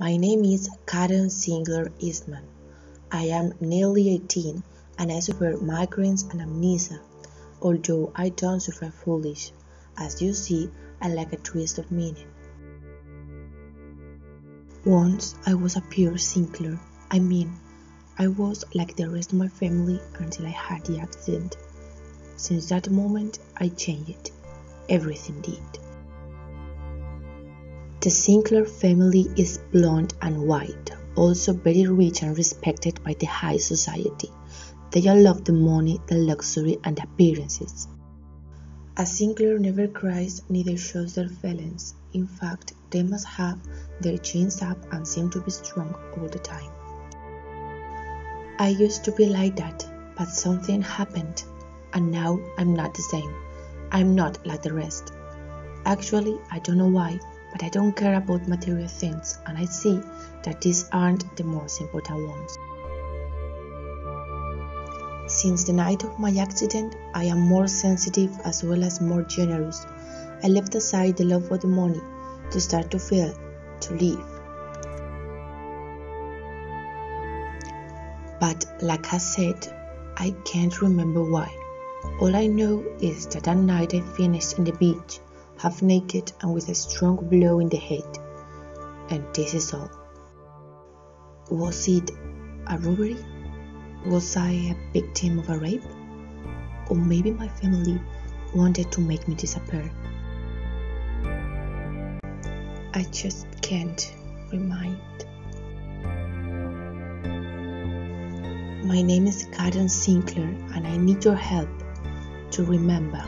My name is Karen Sinclair Eastman. I am nearly 18 and I suffer migraines and amnesia. Although I don't suffer foolish, as you see, I lack a twist of meaning. Once I was a pure Sinclair. I mean, I was like the rest of my family until I had the accident. Since that moment, I changed. Everything did. The Sinclair family is blonde and white, also very rich and respected by the high society. They all love the money, the luxury, and appearances. A Sinclair never cries, neither shows their feelings. In fact, they must have their chins up and seem to be strong all the time. I used to be like that, but something happened, and now I'm not the same. I'm not like the rest. Actually, I don't know why, but I don't care about material things, and I see that these aren't the most important ones. Since the night of my accident, I am more sensitive as well as more generous. I left aside the love for the money to start to feel, to live. But like I said, I can't remember why. All I know is that that night I finished in the beach half naked and with a strong blow in the head. And this is all. Was it a robbery? Was I a victim of a rape? Or maybe my family wanted to make me disappear. I just can't remind. My name is Karen Sinclair and I need your help to remember.